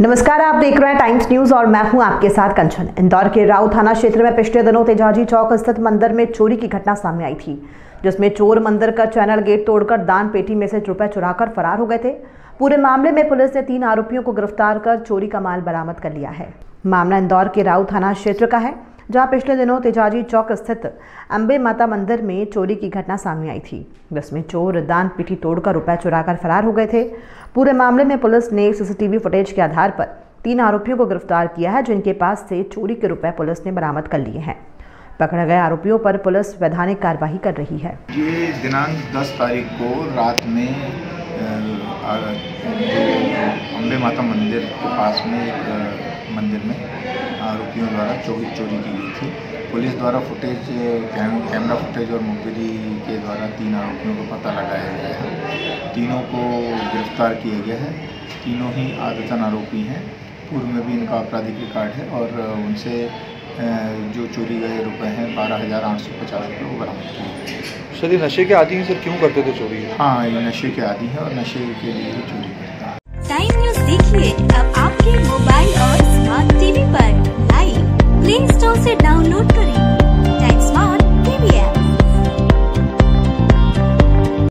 नमस्कार, आप देख रहे हैं टाइम्स न्यूज़ और मैं हूँ आपके साथ कंचन। इंदौर के राव थाना क्षेत्र में पिछले दिनों तेजाजी चौक स्थित मंदिर में चोरी की घटना सामने आई थी, जिसमें चोर मंदिर का चैनल गेट तोड़कर दान पेटी में से रुपए चुराकर फरार हो गए थे। पूरे मामले में पुलिस ने तीन आरोपियों को गिरफ़्तार कर चोरी का माल बरामद कर लिया है। मामला इंदौर के राव थाना क्षेत्र का है। जहाँ पिछले दिनों तेजाजी चौक स्थित अम्बे माता मंदिर में चोरी की घटना सामने आई थी। जिसमें चोर दान पीठी तोड़कर रुपए चुराकर फरार हो गए थे। पूरे मामले में पुलिस ने सीसीटीवी फुटेज के आधार पर तीन आरोपियों को गिरफ़्तार किया है, जिनके पास से चोरी के रुपए पुलिस ने बरामद कर लिए हैं। पकड़े गए आरोपियों पर पुलिस वैधानिक कार्रवाई कर रही है। ये दिनांक 10 तारीख को रात में अम्बे माता मंदिर के पास में एक मंदिर में आरोपियों द्वारा चोरी चोरी की गई थी। पुलिस द्वारा फुटेज कैम, कैमरा फुटेज और मुखबिरी के द्वारा तीन आरोपियों को पता लगाया गया है। तीनों को गिरफ़्तार किया गया है। तीनों ही आदतन आरोपी हैं। पूर्व में भी इनका आपराधिक रिकॉर्ड है और उनसे जो चोरी गए रुपए हैं बारह हज़ार आठ सौ पचास रुपये वो बरामद किए गए सर ये नशे के आदि हैं सर क्यों करते थे चोरी? हाँ ये नशे के आदि हैं और नशे के लिए ही चोरी करते हैं।